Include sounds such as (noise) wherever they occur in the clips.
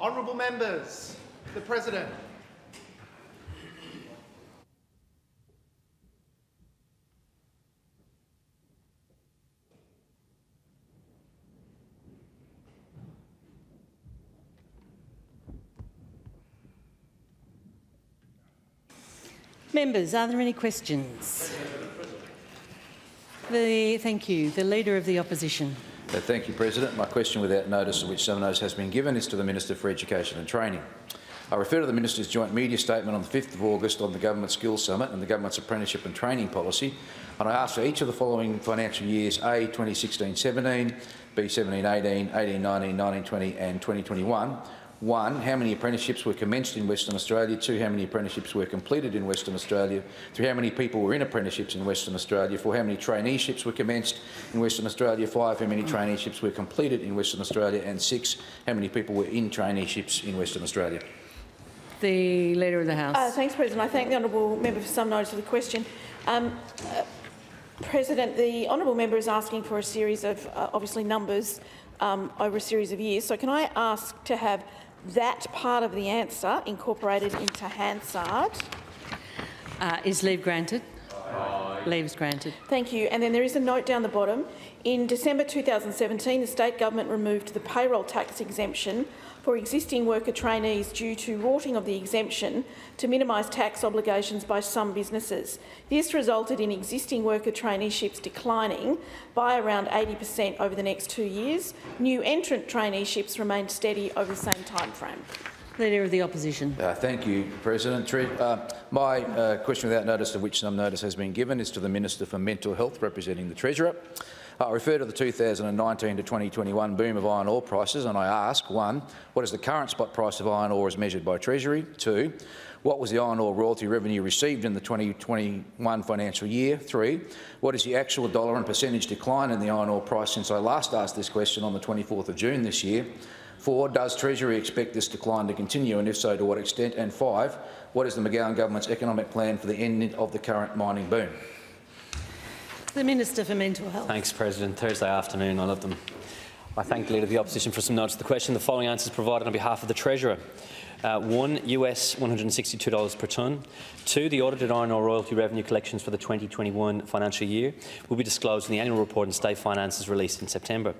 Honourable members, the President. Members, are there any questions? The, thank you. The Leader of the Opposition. Thank you, President. My question without notice, of which some notice has been given, is to the Minister for Education and Training. I refer to the Minister's joint media statement on the 5th of August on the Government Skills Summit and the Government's apprenticeship and training policy, and I ask for each of the following financial years A 2016-17, B 17-18, 18-19, 19-20 and 2021 one, how many apprenticeships were commenced in Western Australia? Two, how many apprenticeships were completed in Western Australia? Three, how many people were in apprenticeships in Western Australia? Four, how many traineeships were commenced in Western Australia? Five, how many traineeships were completed in Western Australia? And six, how many people were in traineeships in Western Australia? The Leader of the House. Uh, thanks, President. I thank the honourable member for some notice of the question. Um, uh, President, the honourable member is asking for a series of, uh, obviously, numbers um, over a series of years. So can I ask to have that part of the answer incorporated into Hansard. Uh, is leave granted? Aye. Leave is granted. Thank you. And then there is a note down the bottom. In December 2017, the state government removed the payroll tax exemption for existing worker trainees due to rorting of the exemption to minimise tax obligations by some businesses. This resulted in existing worker traineeships declining by around 80 per cent over the next two years. New entrant traineeships remained steady over the same time frame. Leader of the Opposition. Uh, thank you, President. Uh, my uh, question without notice, of which some notice has been given, is to the Minister for Mental Health, representing the Treasurer. (laughs) I refer to the 2019 to 2021 boom of iron ore prices and I ask, one, what is the current spot price of iron ore as measured by Treasury? Two, what was the iron ore royalty revenue received in the 2021 financial year? Three, what is the actual dollar and percentage decline in the iron ore price since I last asked this question on the 24th of June this year? Four, does Treasury expect this decline to continue and if so, to what extent? And five, what is the McGowan government's economic plan for the end of the current mining boom? The Minister for Mental Health. Thanks, President. Thursday afternoon, I love them. I thank the Leader of the Opposition for some notes to the question. The following answers provided on behalf of the Treasurer. Uh, one, US $162 per tonne. Two, the audited iron ore royalty revenue collections for the 2021 financial year will be disclosed in the annual report and state finances released in September.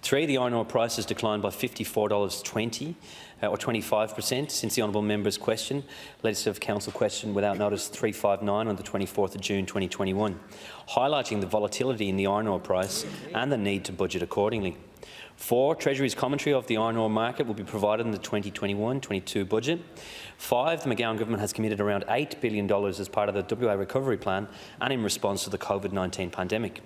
Three, the iron ore prices declined by $54.20 uh, or 25% since the honourable member's question, Legislative Council question without notice 359 on the 24th of June 2021, highlighting the volatility in the iron ore price and the need to budget accordingly. Four, Treasury's commentary of the iron ore market will be provided in the 2021-22 budget. Five, the McGowan government has committed around $8 billion as part of the WA recovery plan and in response to the COVID-19 pandemic.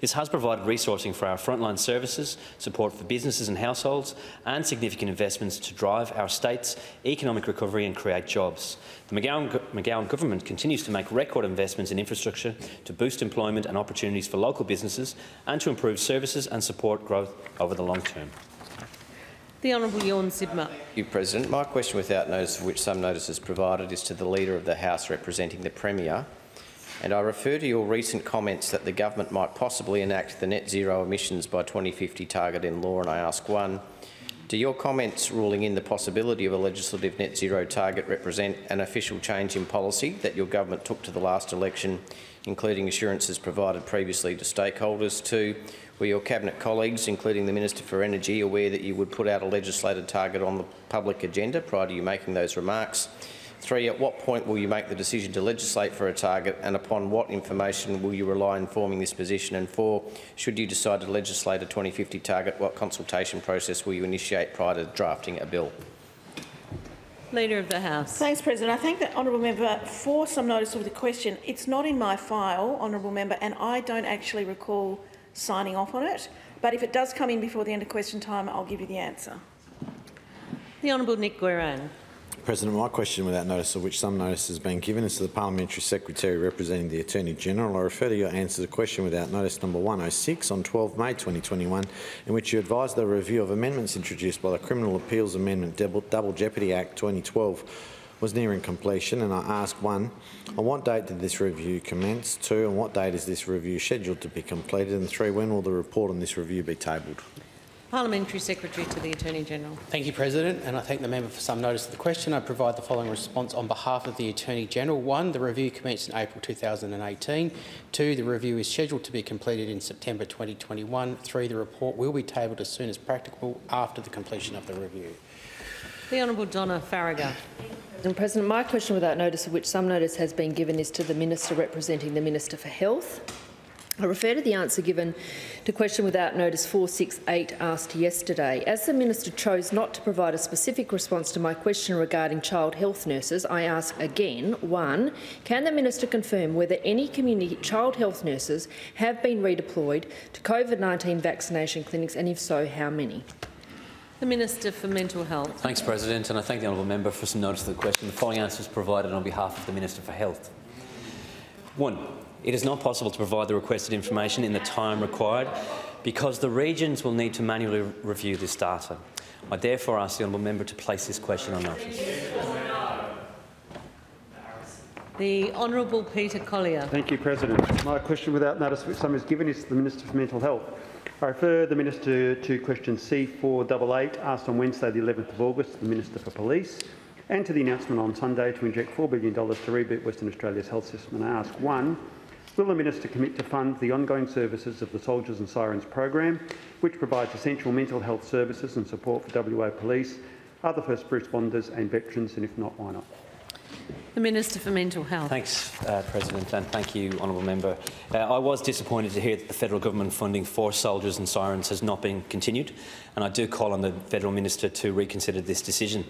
This has provided resourcing for our frontline services, support for businesses and households and significant investments to drive our state's economic recovery and create jobs. The McGowan, McGowan government continues to make record investments in infrastructure to boost employment and opportunities for local businesses and to improve services and support growth over the long term. The Honourable Tjorn Sibma. Thank you, President. My question without notice, of which some notice is provided, is to the Leader of the House representing the Premier. And I refer to your recent comments that the government might possibly enact the net zero emissions by 2050 target in law, and I ask one, do your comments ruling in the possibility of a legislative net zero target represent an official change in policy that your government took to the last election, including assurances provided previously to stakeholders? Two, were your Cabinet colleagues, including the Minister for Energy, aware that you would put out a legislated target on the public agenda prior to you making those remarks? Three, at what point will you make the decision to legislate for a target and upon what information will you rely in forming this position? And four, should you decide to legislate a 2050 target, what consultation process will you initiate prior to drafting a bill? Leader of the House. Thanks, President. I thank the honourable member for some notice of the question. It's not in my file, honourable member, and I don't actually recall signing off on it. But if it does come in before the end of question time, I'll give you the answer. The Honourable Nick Goiran. President, my question without notice of which some notice has been given is to the Parliamentary Secretary representing the Attorney-General. I refer to your answer to question without notice number 106 on 12 May 2021 in which you advised the review of amendments introduced by the Criminal Appeals Amendment Double, Double Jeopardy Act 2012 was nearing completion and I ask one, on what date did this review commence? Two, on what date is this review scheduled to be completed? And three, when will the report on this review be tabled? Parliamentary Secretary to the Attorney-General. Thank you, President, and I thank the member for some notice of the question. I provide the following response on behalf of the Attorney-General. One, the review commenced in April 2018. Two, the review is scheduled to be completed in September 2021. Three, the report will be tabled as soon as practicable after the completion of the review. The Honourable Donna. Madam President, my question without notice, of which some notice has been given, is to the Minister representing the Minister for Health. I refer to the answer given to question without notice 468 asked yesterday. As the Minister chose not to provide a specific response to my question regarding child health nurses, I ask again, one, can the Minister confirm whether any community child health nurses have been redeployed to COVID-19 vaccination clinics and if so, how many? The Minister for Mental Health. Thanks, President, and I thank the honourable member for some notice of the question. The following answer is provided on behalf of the Minister for Health. One, it is not possible to provide the requested information in the time required because the regions will need to manually review this data. I therefore ask the honourable member to place this question on notice. The Honourable Peter Collier. Thank you, President. My question without notice which some is given is to the Minister for Mental Health. I refer the Minister to question C488 asked on Wednesday the 11th of August to the Minister for Police and to the announcement on Sunday to inject $4 billion to reboot Western Australia's health system. And I ask one, will the Minister commit to fund the ongoing services of the Soldiers and Sirens program, which provides essential mental health services and support for WA Police, other first responders and veterans, and if not, why not? The Minister for Mental Health. Thanks, uh, President, and thank you, honourable member. Uh, I was disappointed to hear that the federal government funding for soldiers and sirens has not been continued, and I do call on the federal minister to reconsider this decision.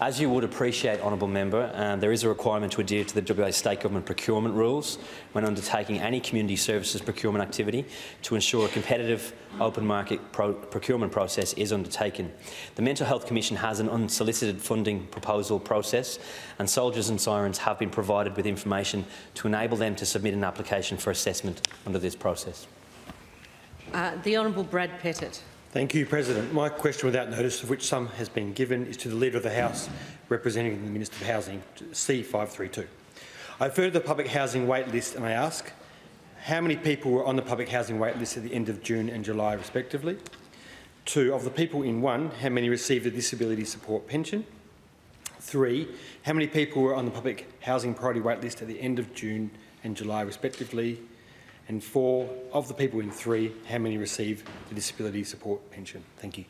As you would appreciate, honourable member, um, there is a requirement to adhere to the WA state government procurement rules when undertaking any community services procurement activity to ensure a competitive open market pro procurement process is undertaken. The Mental Health Commission has an unsolicited funding proposal process, and soldiers and sirens have been provided with information to enable them to submit an application for assessment under this process. Uh, the Honourable Brad Pettitt. Thank you, President. My question without notice, of which some has been given, is to the Leader of the House representing the Minister of Housing, C532. I refer to the public housing wait list and I ask, how many people were on the public housing wait list at the end of June and July respectively? Two, of the people in one, how many received a disability support pension? Three, how many people were on the public housing priority wait list at the end of June and July respectively? And four, of the people in three, how many receive the disability support pension? Thank you.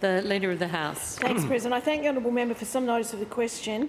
The Leader of the House. Thanks, President. I thank the honourable member for some notice of the question.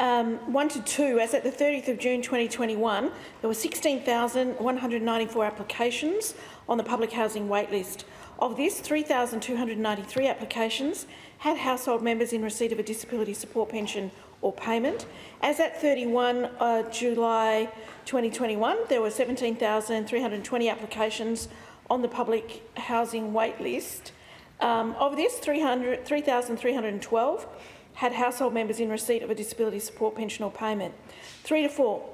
Um, 1 to 2, as at the 30th of June 2021, there were 16,194 applications on the public housing wait list. Of this, 3,293 applications had household members in receipt of a disability support pension or payment. As at 31 uh, July 2021, there were 17,320 applications on the public housing wait list. Um, of this, 3,312 had household members in receipt of a disability support pension or payment. Three to four.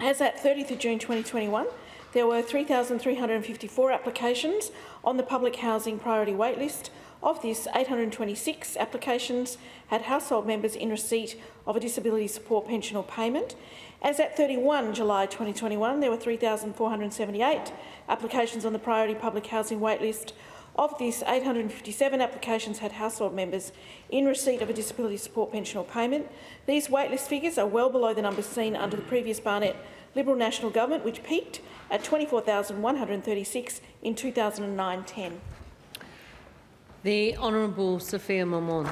As at 30th of June 2021, there were 3,354 applications on the public housing priority wait list. Of this, 826 applications had household members in receipt of a disability support pension or payment. As at 31 July 2021, there were 3,478 applications on the priority public housing waitlist. Of this, 857 applications had household members in receipt of a disability support pension or payment. These waitlist figures are well below the numbers seen under the previous Barnett Liberal National Government, which peaked at 24,136 in 2009-10. The Honourable Sophia Moermond.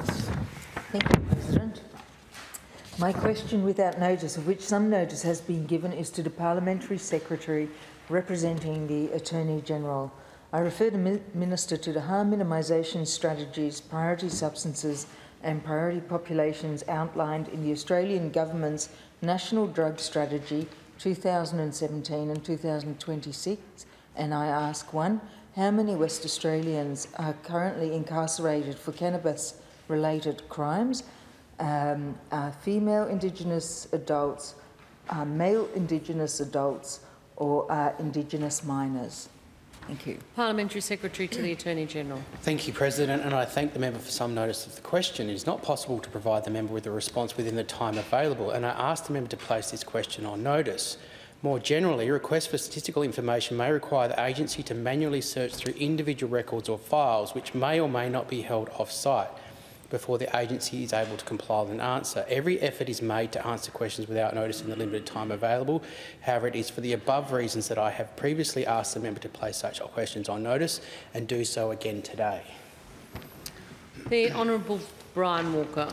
Thank you, President. My question without notice, of which some notice has been given, is to the Parliamentary Secretary representing the Attorney-General. I refer the Minister to the harm minimisation strategies, priority substances and priority populations outlined in the Australian Government's National Drug Strategy 2017 and 2026, and I ask one, how many West Australians are currently incarcerated for cannabis-related crimes? Um, are female Indigenous adults, are male Indigenous adults, or are Indigenous minors? Thank you. Parliamentary Secretary to the Attorney-General. Thank you, President, and I thank the member for some notice of the question. It is not possible to provide the member with a response within the time available, and I ask the member to place this question on notice. More generally, requests for statistical information may require the agency to manually search through individual records or files which may or may not be held off-site before the agency is able to compile an answer. Every effort is made to answer questions without notice in the limited time available. However, it is for the above reasons that I have previously asked the member to place such questions on notice and do so again today. The Honourable Brian Walker.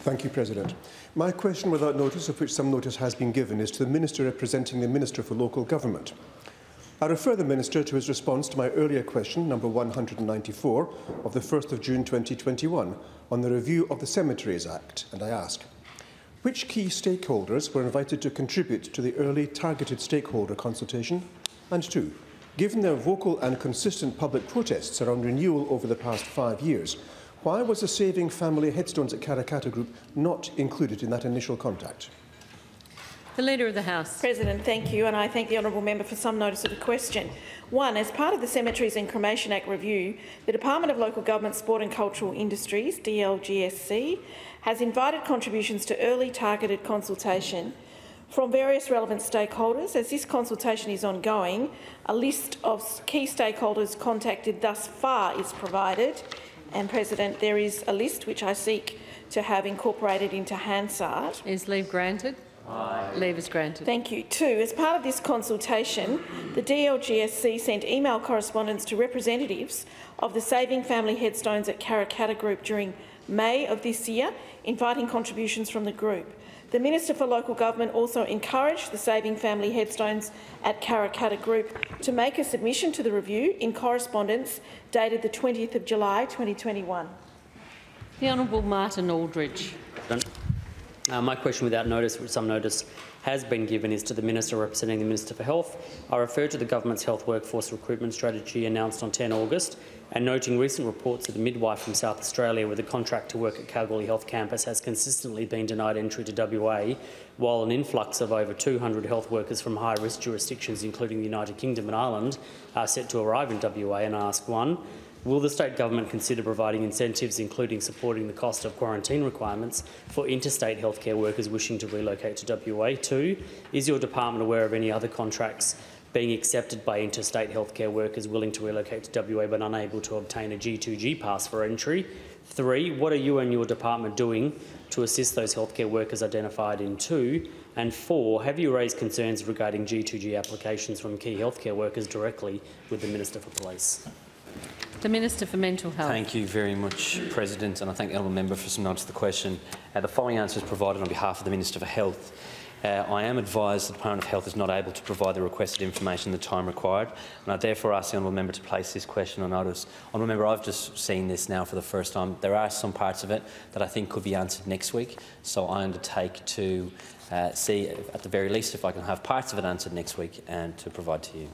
Thank you, President. My question without notice, of which some notice has been given, is to the Minister representing the Minister for Local Government. I refer the Minister to his response to my earlier question, number 194, of the 1st of June 2021, on the review of the Cemeteries Act, and I ask, which key stakeholders were invited to contribute to the early targeted stakeholder consultation? And two, given their vocal and consistent public protests around renewal over the past five years, why was the Saving Family Headstones at Karrakatta Group not included in that initial contact? The Leader of the House. President, thank you, and I thank the honourable member for some notice of the question. One, as part of the Cemeteries and Cremation Act review, the Department of Local Government, Sport and Cultural Industries, DLGSC, has invited contributions to early targeted consultation from various relevant stakeholders. As this consultation is ongoing, a list of key stakeholders contacted thus far is provided. And, President, there is a list which I seek to have incorporated into Hansard. Is leave granted? Aye. Leave is granted. Thank you. Two, as part of this consultation, the DLGSC sent email correspondence to representatives of the Saving Family Headstones at Karrakatta Group during May of this year, inviting contributions from the group. The Minister for Local Government also encouraged the Saving Family Headstones at Karrakatta Group to make a submission to the review in correspondence dated the 20th of July 2021. The Honourable Martin Aldridge. Uh, my question without notice, with some notice has been given, is to the Minister representing the Minister for Health. I refer to the government's health workforce recruitment strategy announced on 10 August and noting recent reports that a midwife from South Australia with a contract to work at Kalgoorlie Health Campus has consistently been denied entry to WA, while an influx of over 200 health workers from high-risk jurisdictions, including the United Kingdom and Ireland, are set to arrive in WA and ask one, Will the state government consider providing incentives, including supporting the cost of quarantine requirements for interstate healthcare workers wishing to relocate to WA? Two, is your department aware of any other contracts being accepted by interstate healthcare workers willing to relocate to WA but unable to obtain a G2G pass for entry? Three, what are you and your department doing to assist those healthcare workers identified in two? And four, have you raised concerns regarding G2G applications from key healthcare workers directly with the Minister for Police? The Minister for Mental Health. Thank you very much, President, and I thank the honourable member for some notes to the question. Uh, the following answer is provided on behalf of the Minister for Health. Uh, I am advised the Department of Health is not able to provide the requested information in the time required, and I therefore ask the honourable member to place this question on notice. Honourable member, I've just seen this now for the first time. There are some parts of it that I think could be answered next week, so I undertake to uh, see, at the very least, if I can have parts of it answered next week and to provide to you.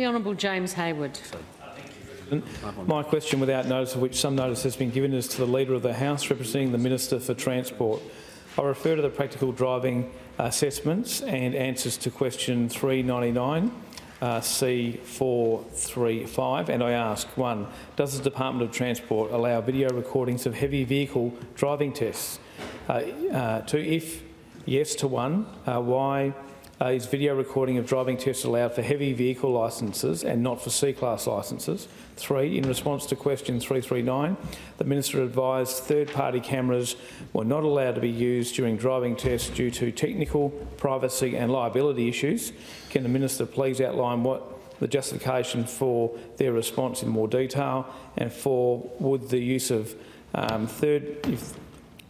The Honourable James Hayward. My question, without notice of which some notice has been given, is to the Leader of the House representing the Minister for Transport. I refer to the practical driving assessments and answers to question 399 uh, C435 and I ask, one, does the Department of Transport allow video recordings of heavy vehicle driving tests? Uh, uh, two, if yes to one, uh, why uh, is video recording of driving tests allowed for heavy vehicle licences and not for C-class licences? Three, in response to question 339, the Minister advised third-party cameras were not allowed to be used during driving tests due to technical, privacy and liability issues. Can the Minister please outline what the justification for their response in more detail? And four, would the use of um, third, if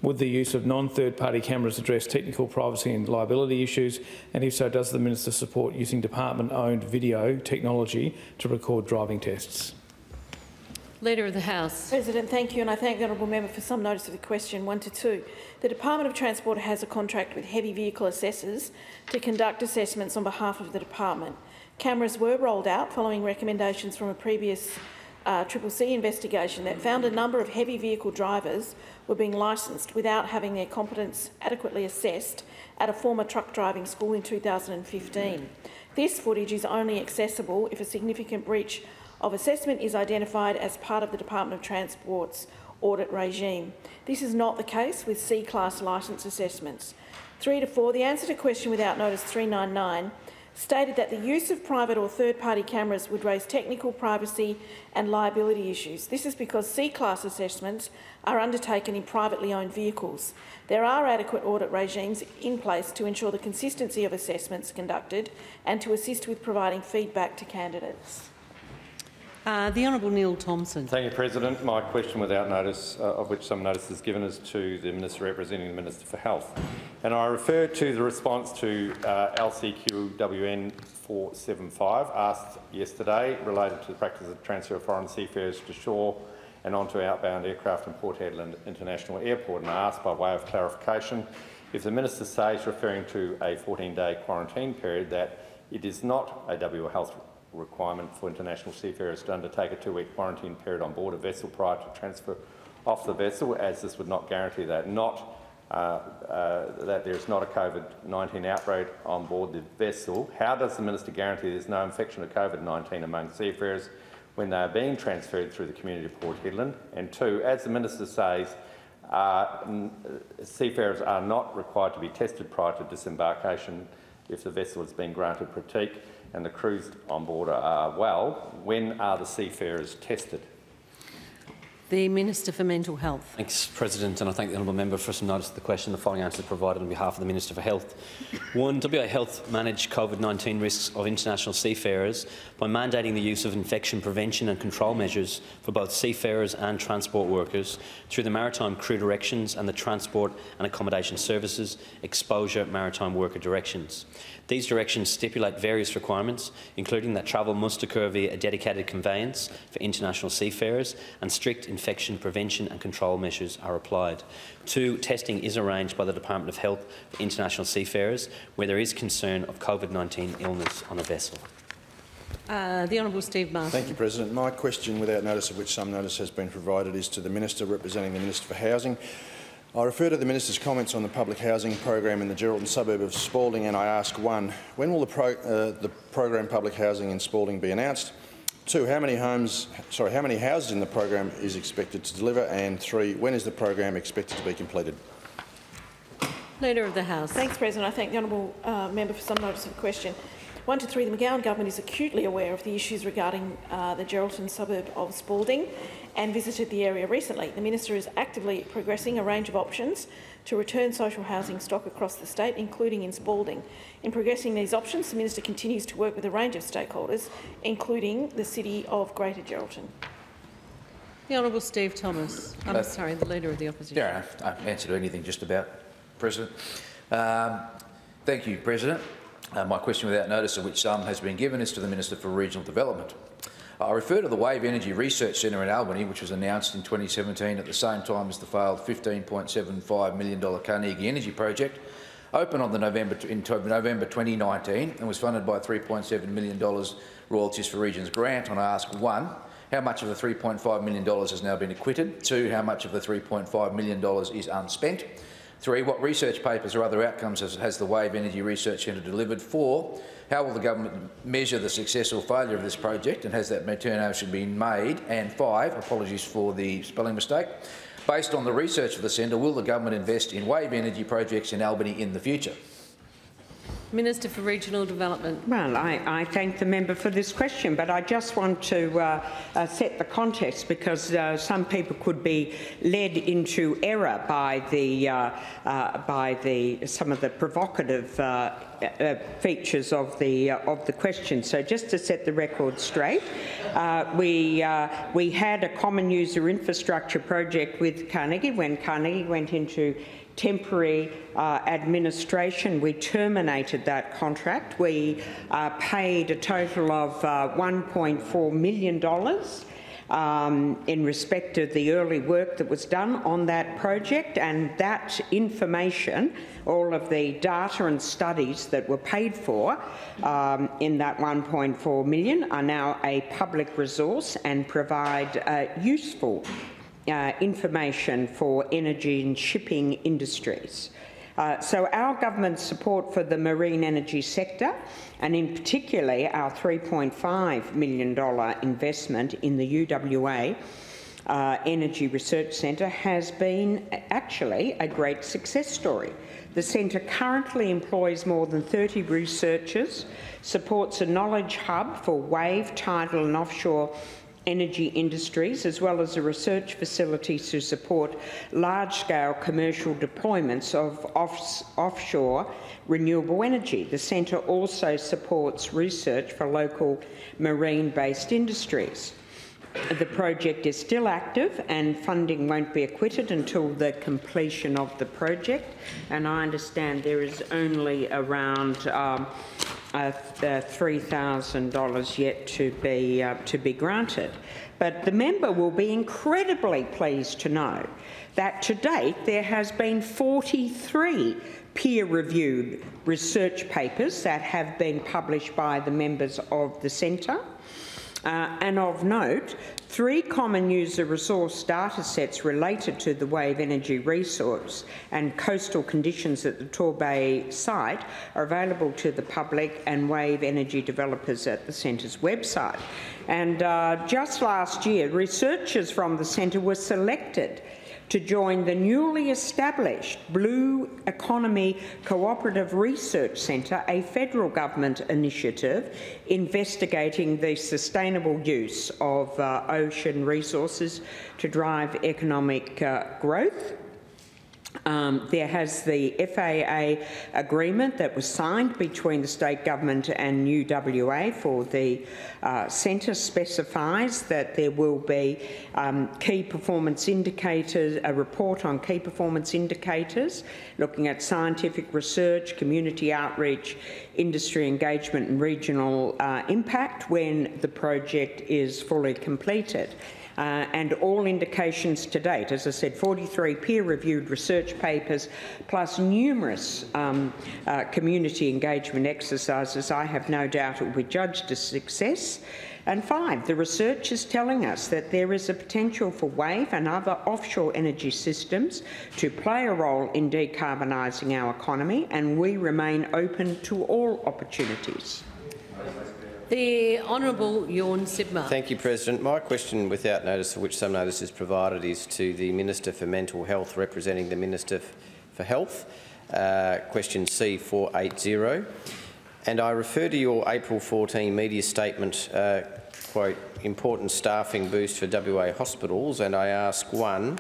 would the use of non-third-party cameras address technical privacy and liability issues? And if so, does the Minister support using department-owned video technology to record driving tests? Leader of the House. President, thank you, and I thank the honourable member for some notice of the question one to two. The Department of Transport has a contract with heavy vehicle assessors to conduct assessments on behalf of the department. Cameras were rolled out following recommendations from a previous uh, Triple C investigation that found a number of heavy vehicle drivers were being licensed without having their competence adequately assessed at a former truck driving school in 2015. This footage is only accessible if a significant breach of assessment is identified as part of the Department of Transport's audit regime. This is not the case with C-class licence assessments. 3 to 4, the answer to question without notice 399 stated that the use of private or third-party cameras would raise technical privacy and liability issues. This is because C-class assessments are undertaken in privately owned vehicles. There are adequate audit regimes in place to ensure the consistency of assessments conducted and to assist with providing feedback to candidates. Uh, the Honourable Neil Thomson. Thank you, President. My question without notice, uh, of which some notice is given, is to the Minister representing the Minister for Health. And I refer to the response to uh, LCQWN 475 asked yesterday related to the practice of transfer of foreign seafarers to shore and onto outbound aircraft in Port Hedland International Airport and I asked by way of clarification if the Minister says, referring to a 14-day quarantine period, that it is not a WA Health requirement for international seafarers to undertake a two-week quarantine period on board a vessel prior to transfer off the vessel, as this would not guarantee that not uh, uh, that there is not a COVID-19 outbreak on board the vessel. How does the minister guarantee there is no infection of COVID-19 among seafarers when they are being transferred through the community of Port Hedland? And two, as the minister says, uh, seafarers are not required to be tested prior to disembarkation if the vessel has been granted pratique and the crews on board are well, when are the seafarers tested? The Minister for Mental Health. Thanks, President, and I thank the honourable member for some notice of the question. The following answer is provided on behalf of the Minister for Health. One, WA Health manage COVID-19 risks of international seafarers by mandating the use of infection prevention and control measures for both seafarers and transport workers through the Maritime Crew Directions and the Transport and Accommodation Services Exposure Maritime Worker Directions. These directions stipulate various requirements, including that travel must occur via a dedicated conveyance for international seafarers and strict infection prevention and control measures are applied. Two, testing is arranged by the Department of Health for international seafarers where there is concern of COVID-19 illness on a vessel. Uh, the Honourable Steve Martin. Thank you, President. My question, without notice of which some notice has been provided, is to the Minister representing the Minister for Housing. I refer to the Minister's comments on the public housing program in the Geraldton suburb of Spalding and I ask one, when will the, pro, uh, the program public housing in Spalding be announced? Two, how many homes, sorry, how many houses in the program is expected to deliver? And three, when is the program expected to be completed? Leader of the House. Thanks, President. I thank the honourable uh, member for some notice of the question. One to three, the McGowan government is acutely aware of the issues regarding uh, the Geraldton suburb of Spalding and visited the area recently. The minister is actively progressing a range of options to return social housing stock across the state, including in Spalding. In progressing these options, the minister continues to work with a range of stakeholders, including the City of Greater Geraldton. The Honourable Steve Thomas. I'm Uh, sorry, the Leader of the Opposition. Fair enough. I answer to anything just about, President. Um, thank you, President. Uh, my question without notice, of which some has been given, is to the Minister for Regional Development. I refer to the Wave Energy Research Centre in Albany, which was announced in 2017 at the same time as the failed $15.75 million Carnegie Energy project, opened on the November, in November 2019 and was funded by $3.7 million royalties for regions grant. And I ask, one, how much of the $3.5 million has now been acquitted? Two, how much of the $3.5 million is unspent? Three, what research papers or other outcomes has, has the Wave Energy Research Centre delivered? Four, how will the government measure the success or failure of this project and has that determination been made? And five, apologies for the spelling mistake, based on the research of the centre, will the government invest in wave energy projects in Albany in the future? Minister for Regional Development. Well, I, I, thank the member for this question, but I just want to uh, uh, set the context because uh, some people could be led into error by the uh, uh, by the some of the provocative uh, features of the of the question. So, just to set the record straight, we we had a common user infrastructure project with Carnegie when Carnegie went into temporary uh, administration. We terminated that contract. We uh, paid a total of uh, $1.4 million um, in respect of the early work that was done on that project, and that information, all of the data and studies that were paid for um, in that 1.4 million, are now a public resource and provide uh, useful uh, information for energy and shipping industries. Uh, so our government's support for the marine energy sector, and in particular our $3.5 million investment in the UWA, uh, Energy Research Centre has been actually a great success story. The centre currently employs more than 30 researchers, supports a knowledge hub for wave, tidal and offshore energy industries, as well as a research facility to support large-scale commercial deployments of off offshore renewable energy. The centre also supports research for local marine-based industries. The project is still active and funding won't be acquitted until the completion of the project. And I understand there is only around um, uh, $3,000 yet to be, uh, to be granted. But the member will be incredibly pleased to know that to date there has been 43 peer-reviewed research papers that have been published by the members of the centre. Uh, and of note, three common user resource data sets related to the wave energy resource and coastal conditions at the Torbay site are available to the public and wave energy developers at the centre's website. And uh, just last year, researchers from the centre were selected to join the newly established Blue Economy Cooperative Research Centre, a federal government initiative investigating the sustainable use of uh, ocean resources to drive economic uh, growth. Um, there has the FAA agreement that was signed between the state government and UWA for the uh, centre specifies that there will be um, key performance indicators, a report on key performance indicators, looking at scientific research, community outreach, industry engagement and regional uh, impact when the project is fully completed. Uh, and all indications to date, as I said, 43 peer-reviewed research papers, plus numerous um, uh, community engagement exercises, I have no doubt it will be judged a success. And five, the research is telling us that there is a potential for wave and other offshore energy systems to play a role in decarbonising our economy, and we remain open to all opportunities. The Honourable Tjorn Sibma. Thank you, President. My question, without notice, for which some notice is provided, is to the Minister for Mental Health, representing the Minister for Health. Uh, question C480. And I refer to your April 14 media statement, uh, quote, important staffing boost for WA hospitals, and I ask, one,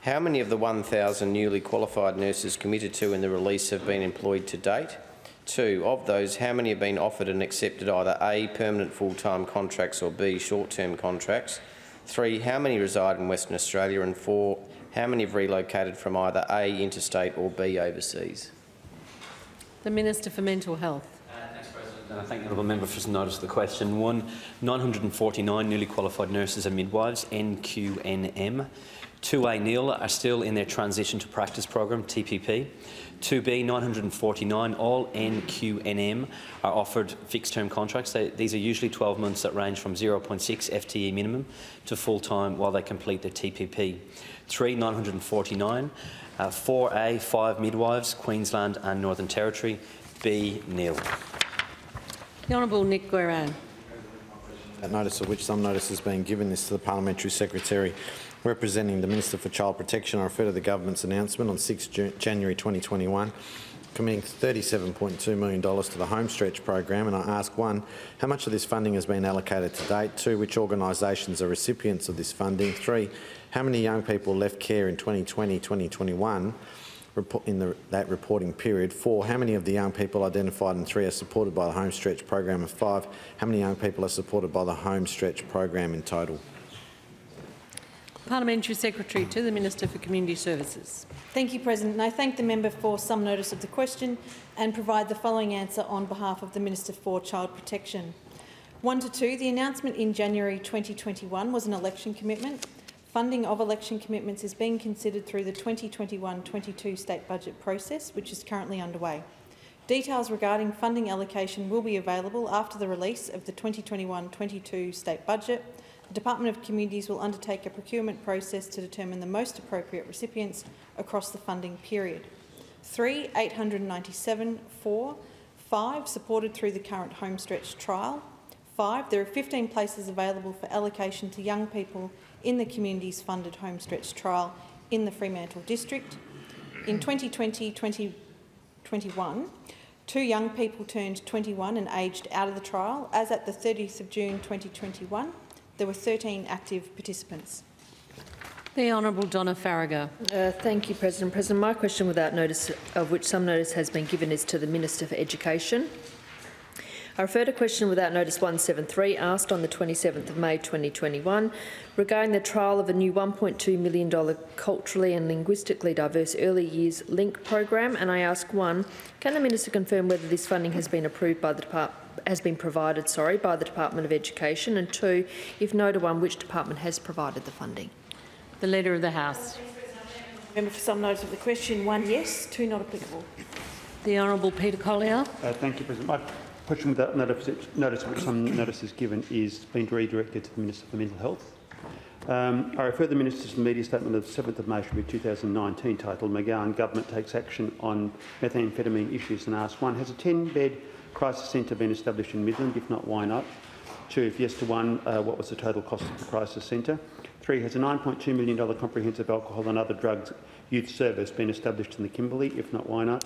how many of the 1,000 newly qualified nurses committed to in the release have been employed to date? Two, of those, how many have been offered and accepted either A, permanent full-time contracts or B, short-term contracts? Three, how many reside in Western Australia? And four, how many have relocated from either A, interstate or B, overseas? The Minister for Mental Health. Uh, and I uh, thank the honourable member for some notice of the question. One, 949 newly qualified nurses and midwives, NQNM. 2A NEIL are still in their transition to practice program, TPP. 2B, 949, all NQNM are offered fixed-term contracts. They, these are usually 12 months that range from 0.6 FTE minimum to full-time while they complete their TPP. 3, 949, uh, 4A, 5 midwives, Queensland and Northern Territory, B, nil. The Honourable Nick Goiran. That notice of which some notice has been given this to the Parliamentary Secretary representing the Minister for Child Protection. I refer to the government's announcement on 6 January 2021 committing $37.2 million to the Homestretch program and I ask one, how much of this funding has been allocated to date? Two, which organisations are recipients of this funding? Three, how many young people left care in 2020-2021 in the, that reporting period? Four, how many of the young people identified in three are supported by the Homestretch program? And five, how many young people are supported by the Homestretch program in total? Parliamentary Secretary to the Minister for Community Services. Thank you, President. And I thank the member for some notice of the question and provide the following answer on behalf of the Minister for Child Protection. One to two, the announcement in January 2021 was an election commitment. Funding of election commitments is being considered through the 2021-22 state budget process, which is currently underway. Details regarding funding allocation will be available after the release of the 2021-22 state budget, the Department of Communities will undertake a procurement process to determine the most appropriate recipients across the funding period. 3. 897. 4. 5. Supported through the current homestretch trial. 5. There are 15 places available for allocation to young people in the community's funded homestretch trial in the Fremantle district. In 2020-2021, two young people turned 21 and aged out of the trial. As at the 30th of June 2021, there were 13 active participants. The Honourable Donna Faragher. Uh, thank you, President. President, my question without notice, of which some notice has been given, is to the Minister for Education. I refer to question without notice 173 asked on the 27th of May 2021 regarding the trial of a new $1.2 million culturally and linguistically diverse early years link program and I ask one, can the Minister confirm whether this funding has been approved by the Department has been provided sorry, by the Department of Education and two, if no to one, which department has provided the funding? The Leader of the House. Member for some notice of the question. One yes, two not applicable. The Honourable Peter Collier. Uh, thank you, President. My question without notice, notice which some notice is given is being redirected to the Minister for Mental Health. Um, I refer the Minister to the media statement of the 7th of May 2019 titled McGowan Government Takes Action on Methamphetamine Issues and asks one, has a 10-bed crisis centre been established in Midland? If not, why not? Two, if yes to one, uh, what was the total cost of the crisis centre? Three, has a $9.2 million comprehensive alcohol and other drugs youth service been established in the Kimberley? If not, why not?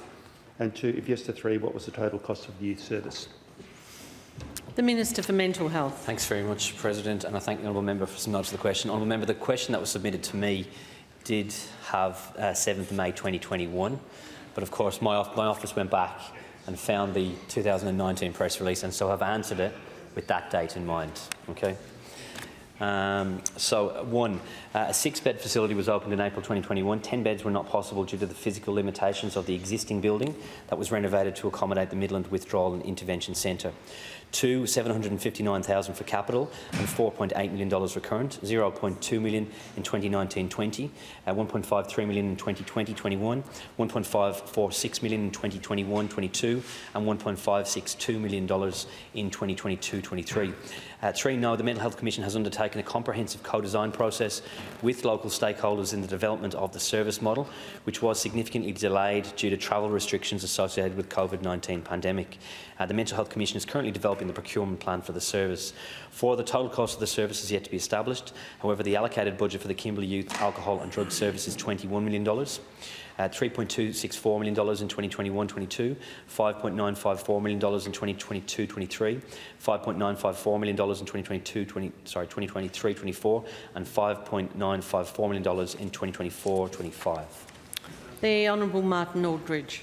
And two, if yes to three, what was the total cost of the youth service? The Minister for Mental Health. Thanks very much, President, and I thank the honourable member for some notes of the question. Honourable member, the question that was submitted to me did have uh, 7th May 2021, but of course my, my office went back and found the 2019 press release, and so I've answered it with that date in mind. Okay. Um, so, one, uh, a six-bed facility was opened in April 2021. Ten beds were not possible due to the physical limitations of the existing building that was renovated to accommodate the Midland Withdrawal and Intervention Centre. Two, 759,000 for capital and 4.8 million dollars recurrent, 0.2 million in 2019-20, uh, 1.53 million in 2020-21, 1.546 million in 2021-22, and 1.562 million dollars in 2022-23. Uh, three, no, the Mental Health Commission has undertaken a comprehensive co-design process with local stakeholders in the development of the service model, which was significantly delayed due to travel restrictions associated with COVID-19 pandemic. Uh, the Mental Health Commission is currently developing the procurement plan for the service. For the total cost of the service is yet to be established. However, the allocated budget for the Kimberley Youth Alcohol and Drug Service is $21 million. Uh, $3.264 million in 2021-22, $5.954 million in 2022-23, $5.954 million in 2022 20, sorry, 2023-24, and $5.954 million in 2024-25. The Honourable Martin Aldridge.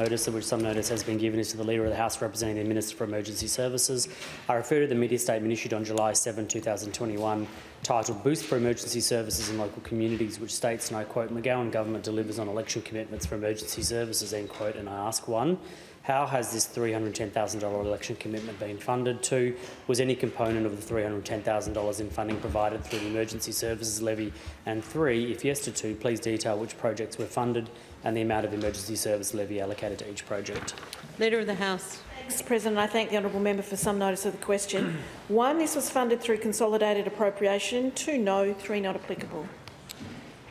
Notice of which some notice has been given is to the Leader of the House representing the Minister for Emergency Services. I refer to the media statement issued on July 7, 2021 titled Boost for Emergency Services in Local Communities, which states, and I quote, McGowan Government delivers on election commitments for emergency services, end quote, and I ask one, how has this $310,000 election commitment been funded? Two, was any component of the $310,000 in funding provided through the Emergency Services Levy? And three, if yes to two, please detail which projects were funded and the amount of emergency service levy allocated to each project. Leader of the House. Thanks, President. I thank the honourable member for some notice of the question. (clears throat) One, this was funded through consolidated appropriation. Two, no. Three, not applicable.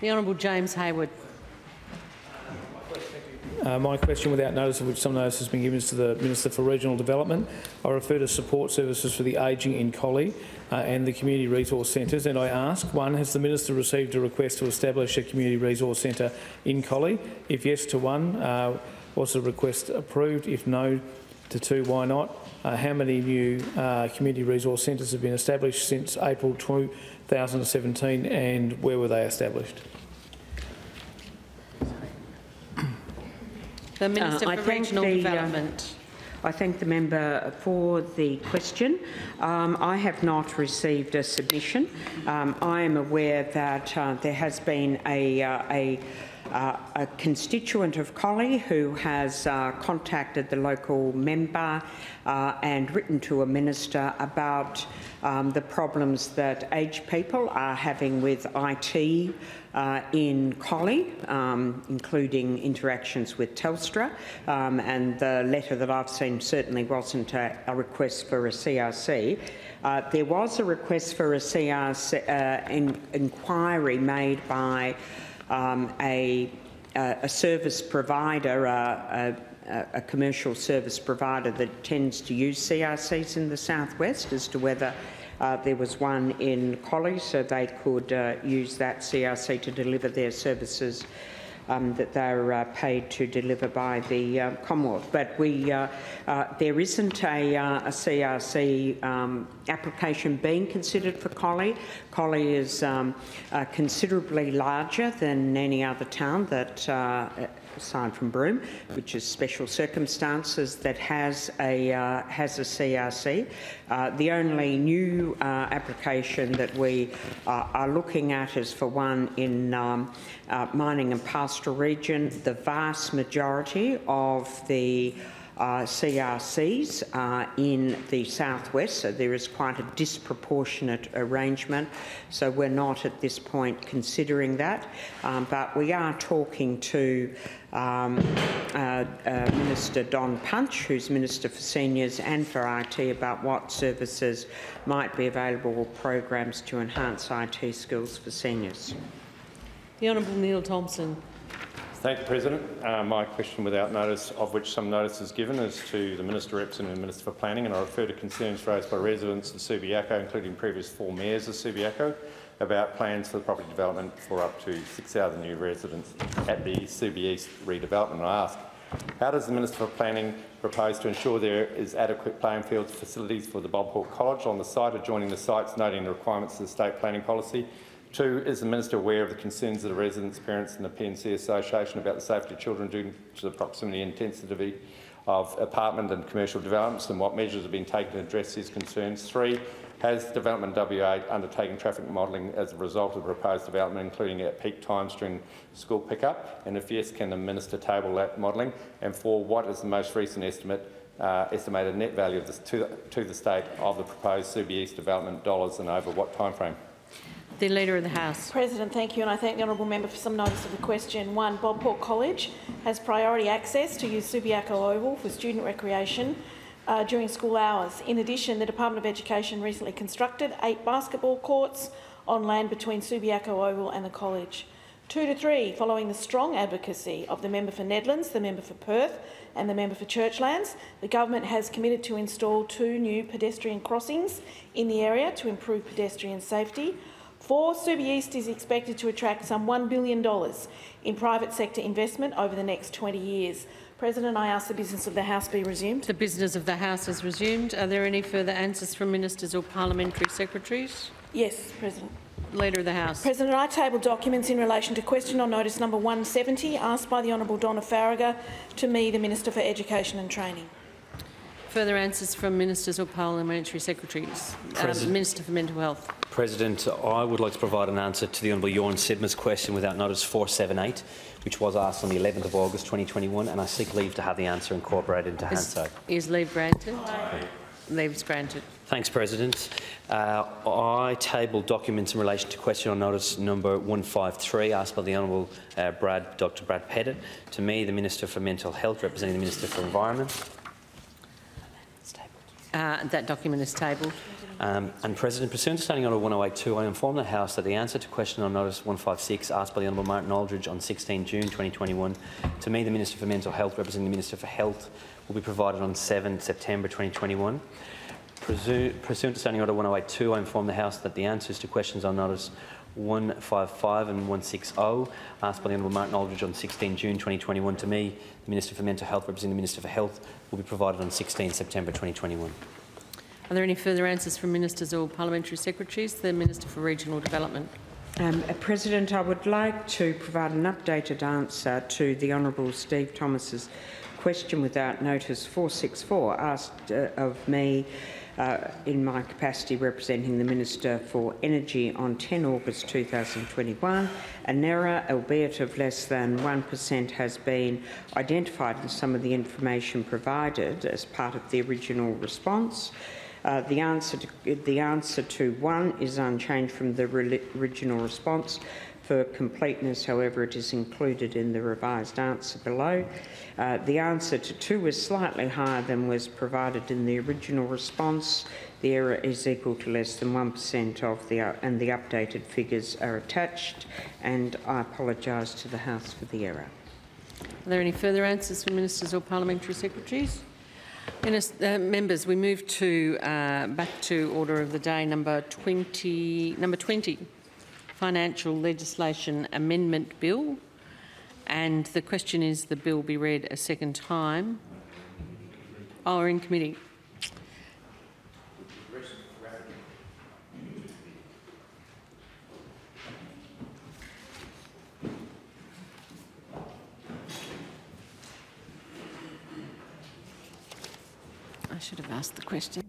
The Honourable James Hayward. Uh, my question, without notice of which some notice has been given, is to the Minister for Regional Development. I refer to support services for the ageing in Collie uh, and the community resource centres, and I ask: one, has the Minister received a request to establish a community resource centre in Collie? If yes to one, uh, was the request approved? If no to two, why not? Uh, how many new uh, community resource centres have been established since April 2017, and where were they established? The Minister Uh, I for thank Regional the, uh, Development. I thank the member for the question. Um, I have not received a submission. Um, I am aware that uh, there has been a, uh, a, uh, a constituent of Collie who has uh, contacted the local member uh, and written to a minister about um, the problems that aged people are having with IT uh, in Collie, um, including interactions with Telstra, um, and the letter that I've seen certainly wasn't a, a request for a CRC. Uh, there was a request for a CRC uh, in, inquiry made by um, a, a, service provider, uh, a, a, commercial service provider that tends to use CRCs in the southwest, as to whether uh, there was one in Collie, so they could uh, use that CRC to deliver their services um, that they're uh, paid to deliver by the uh, Commonwealth. But we, uh, uh, there isn't a, uh, a CRC um, application being considered for Collie. Collie is um, considerably larger than any other town that aside from Broome, which is special circumstances that has a uh, has a CRC. Uh, the only new uh, application that we uh, are looking at is for one in um, uh, mining and pastoral region. The vast majority of the uh, CRCs uh, in the southwest, so there is quite a disproportionate arrangement. So we're not at this point considering that, um, but we are talking to um, uh, uh, Minister Don Punch, who's Minister for Seniors and for IT, about what services might be available or programs to enhance IT skills for seniors. The Honourable Neil Thomson. Thank you, President. Uh, my question without notice, of which some notice is given, is to the Minister representing the Minister for Planning, and I refer to concerns raised by residents of Subiaco, including previous four mayors of Subiaco, about plans for the property development for up to 6,000 new residents at the Subi East redevelopment. I ask, how does the Minister for Planning propose to ensure there is adequate playing fields facilities for the Bob Hawke College on the site adjoining the sites, noting the requirements of the state planning policy? Two, is the Minister aware of the concerns of the residents, parents and the P&C Association about the safety of children due to the proximity and intensity of apartment and commercial developments and what measures have been taken to address these concerns? Three, has Development WA undertaken traffic modelling as a result of the proposed development, including at peak times during school pickup? And if yes, can the Minister table that modelling? And four, what is the most recent estimate uh, estimated net value to, to the state of the proposed Subi East development dollars and over what timeframe? The Leader of the House. President, thank you, and I thank the honourable member for some notice of the question. One, Bob Hawke College has priority access to use Subiaco Oval for student recreation uh, during school hours. In addition, the Department of Education recently constructed eight basketball courts on land between Subiaco Oval and the college. Two to three, following the strong advocacy of the member for Nedlands, the member for Perth and the member for Churchlands, the government has committed to install two new pedestrian crossings in the area to improve pedestrian safety. Four, Subi East is expected to attract some $1 billion in private sector investment over the next 20 years. President, I ask the business of the House be resumed. The business of the House is resumed. Are there any further answers from ministers or parliamentary secretaries? Yes, President. Leader of the House. President, I table documents in relation to question on notice number 170 asked by the Honourable Donna Faragher to me, the Minister for Education and Training. Further answers from ministers or parliamentary secretaries. Um, Minister for Mental Health. President, I would like to provide an answer to the Honourable Tjorn Sibma's question without notice 478, which was asked on the 11th of August 2021, and I seek leave to have the answer incorporated into Is, Hansard. is leave granted? Leave is granted. Thanks, President. Uh, I table documents in relation to question on notice number 153 asked by the Honourable uh, Brad, Dr Brad Pettitt to me, the Minister for Mental Health, representing the Minister for Environment. Uh, that document is tabled. Um, and President, pursuant to Standing Order 1082, I inform the House that the answer to question on notice 156 asked by the Honourable Martin Aldridge on 16 June 2021 to me, the Minister for Mental Health, representing the Minister for Health, will be provided on 7 September 2021. Presu pursuant to Standing Order 1082, I inform the House that the answers to questions on notice 155 and 160 asked by the Honourable Martin Aldridge on 16 June 2021 to me, the Minister for Mental Health, representing the Minister for Health, will be provided on 16 September 2021. Are there any further answers from ministers or parliamentary secretaries? The Minister for Regional Development. Um, uh, President, I would like to provide an updated answer to the Honourable Steve Thomas's question without notice 464 asked uh, of me uh, in my capacity representing the Minister for Energy on 10 August 2021. An error, albeit of less than 1%, has been identified in some of the information provided as part of the original response. Uh, the, answer to, the answer to one is unchanged from the original response. For completeness, however, it is included in the revised answer below. Uh, the answer to two was slightly higher than was provided in the original response. The error is equal to less than 1% of the, uh, and the updated figures are attached. And I apologise to the House for the error. Are there any further answers from ministers or parliamentary secretaries? Minister, uh, members, we move to uh, back to order of the day number 20. Number 20. Financial Legislation Amendment Bill. And the question is the bill be read a second time. Oh, in committee. I should have asked the question.